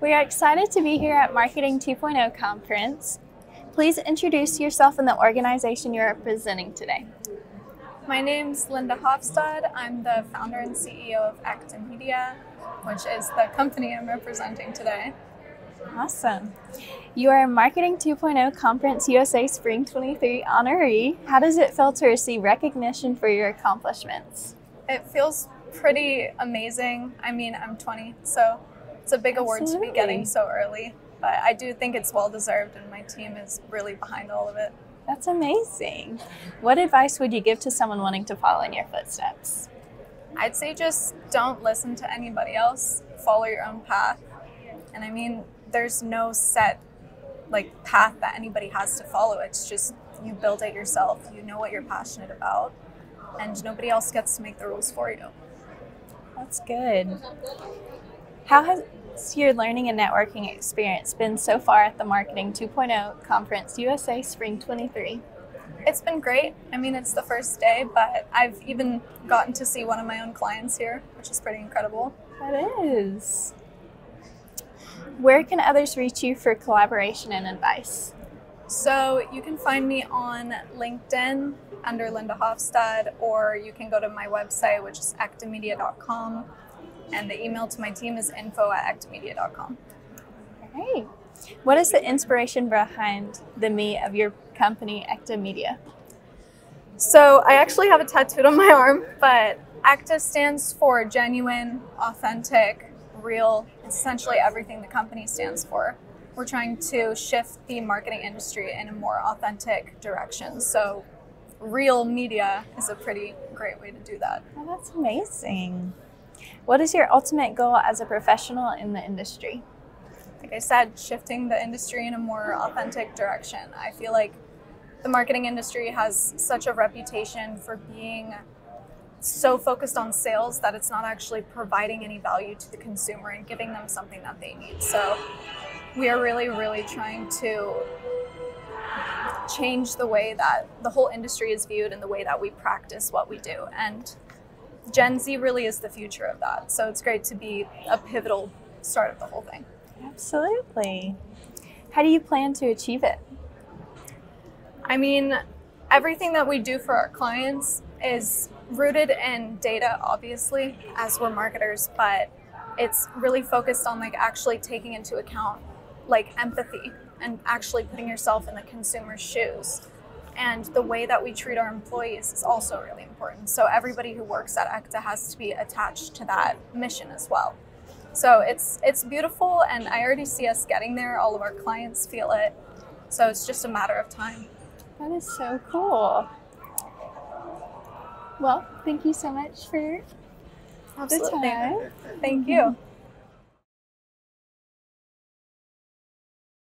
We are excited to be here at Marketing 2.0 conference. Please introduce yourself and the organization you're representing today. My name's Linda Hafstad. I'm the founder and CEO of Ekte Media, which is the company I'm representing today. Awesome. You are a Marketing 2.0 Conference USA Spring 23 honoree. How does it feel to receive recognition for your accomplishments? It feels pretty amazing. I mean, I'm 20, so it's a big award to be getting so early. But I do think it's well deserved, and my team is really behind all of it. That's amazing. What advice would you give to someone wanting to follow in your footsteps? I'd say just don't listen to anybody else, follow your own path. And I mean, there's no set like path that anybody has to follow. It's just you build it yourself. You know what you're passionate about, and nobody else gets to make the rules for you. That's good. How has your learning and networking experience been so far at the Marketing 2.0 Conference USA Spring 23? It's been great. I mean, it's the first day, but I've even gotten to see one of my own clients here, which is pretty incredible. That is. Where can others reach you for collaboration and advice? So you can find me on LinkedIn under Linda Hafstad, or you can go to my website, which is ektemedia.com, and the email to my team is info at ektemedia.com. Great. What is the inspiration behind the me of your company, Ekte Media? So I actually have a tattooed on my arm, but Ekte stands for genuine, authentic, real. It's essentially everything the company stands for. We're trying to shift the marketing industry in a more authentic direction. So, real media is a pretty great way to do that. Oh, that's amazing. What is your ultimate goal as a professional in the industry? Like I said, shifting the industry in a more authentic direction. I feel like the marketing industry has such a reputation for being so focused on sales that it's not actually providing any value to the consumer and giving them something that they need. So we are really, really trying to change the way that the whole industry is viewed and the way that we practice what we do. And Gen Z really is the future of that. So it's great to be a pivotal start of the whole thing. Absolutely. How do you plan to achieve it? I mean, everything that we do for our clients is rooted in data, obviously, as we're marketers, but it's really focused on like actually taking into account like empathy and actually putting yourself in the consumer's shoes. And the way that we treat our employees is also really important. So everybody who works at Ekte has to be attached to that mission as well. So it's it's beautiful and I already see us getting there. All of our clients feel it. So it's just a matter of time. That is so cool. Well, thank you so much for Absolutely. the time. Thank you.